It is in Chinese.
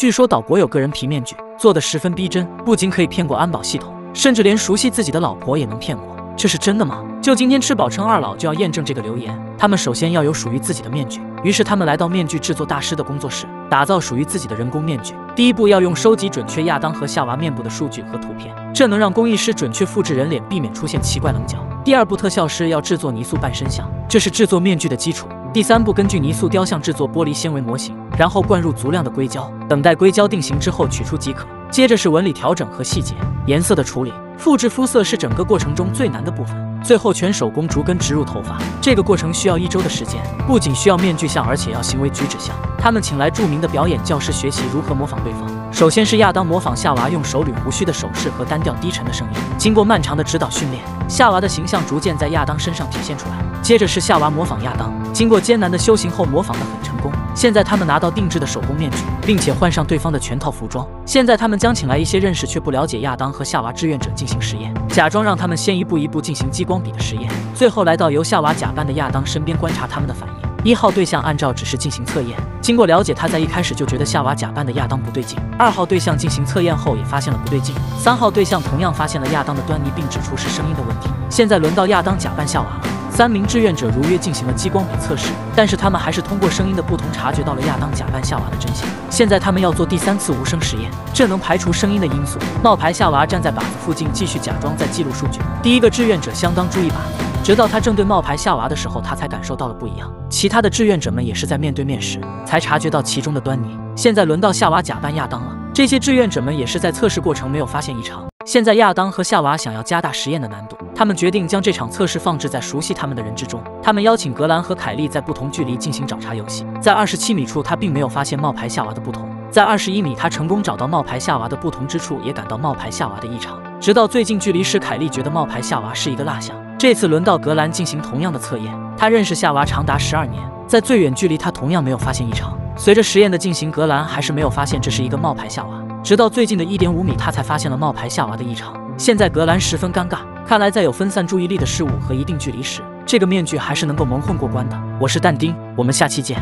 据说岛国有个人皮面具，做的十分逼真，不仅可以骗过安保系统，甚至连熟悉自己的老婆也能骗过。这是真的吗？就今天吃饱撑二老就要验证这个留言。他们首先要有属于自己的面具，于是他们来到面具制作大师的工作室，打造属于自己的人工面具。第一步要用收集准确亚当和夏娃面部的数据和图片，这能让工艺师准确复制人脸，避免出现奇怪棱角。第二步，特效师要制作泥塑半身像，这是制作面具的基础。第三步，根据泥塑雕像制作玻璃纤维模型，然后灌入足量的硅胶，等待硅胶定型之后取出即可。接着是纹理调整和细节、颜色的处理，复制肤色是整个过程中最难的部分。最后全手工逐根植入头发，这个过程需要一周的时间，不仅需要面具像，而且要行为举止像。他们请来著名的表演教师学习如何模仿对方。首先是亚当模仿夏娃用手捋胡须的手势和单调低沉的声音。经过漫长的指导训练，夏娃的形象逐渐在亚当身上体现出来。接着是夏娃模仿亚当，经过艰难的修行后模仿的很成功。现在他们拿到定制的手工面具，并且换上对方的全套服装。现在他们将请来一些认识却不了解亚当和夏娃志愿者进行实验，假装让他们先一步一步进行激光笔的实验，最后来到由夏娃假扮的亚当身边观察他们的反应。一号对象按照指示进行测验，经过了解，他在一开始就觉得夏娃假扮的亚当不对劲。二号对象进行测验后也发现了不对劲。三号对象同样发现了亚当的端倪，并指出是声音的问题。现在轮到亚当假扮夏娃了。三名志愿者如约进行了激光笔测试，但是他们还是通过声音的不同察觉到了亚当假扮夏娃的真相。现在他们要做第三次无声实验，这能排除声音的因素。冒牌夏娃站在靶子附近，继续假装在记录数据。第一个志愿者相当注意靶子。直到他正对冒牌夏娃的时候，他才感受到了不一样。其他的志愿者们也是在面对面时才察觉到其中的端倪。现在轮到夏娃假扮亚当了，这些志愿者们也是在测试过程没有发现异常。现在亚当和夏娃想要加大实验的难度，他们决定将这场测试放置在熟悉他们的人之中。他们邀请格兰和凯莉在不同距离进行找茬游戏。在二十七米处，他并没有发现冒牌夏娃的不同；在二十一米，他成功找到冒牌夏娃的不同之处，也感到冒牌夏娃的异常。直到最近距离时，凯莉觉得冒牌夏娃是一个蜡像。这次轮到格兰进行同样的测验，他认识夏娃长达十二年，在最远距离他同样没有发现异常。随着实验的进行，格兰还是没有发现这是一个冒牌夏娃，直到最近的一点五米，他才发现了冒牌夏娃的异常。现在格兰十分尴尬，看来在有分散注意力的事物和一定距离时，这个面具还是能够蒙混过关的。我是但丁，我们下期见。